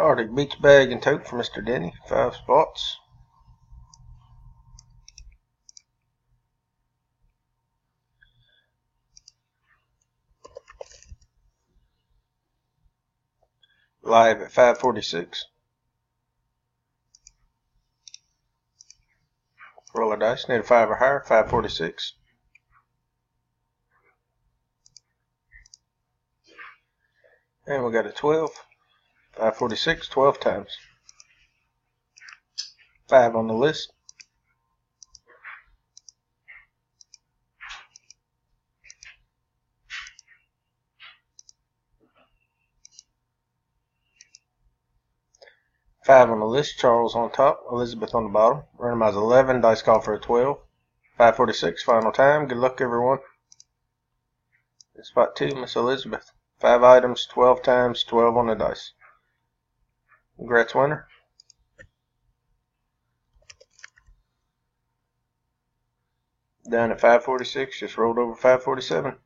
started. Beach bag and tote for Mr. Denny. Five spots. Live at 546. Roll dice. Need a five or higher. 546. And we got a 12. Uh, 546, 12 times. 5 on the list. Five on the list, Charles on top, Elizabeth on the bottom. Randomize 11, dice call for a 12. 546, final time. Good luck, everyone. Spot 2, Miss Elizabeth. Five items, 12 times, 12 on the dice. Congrats, winner. Down at 546, just rolled over 547.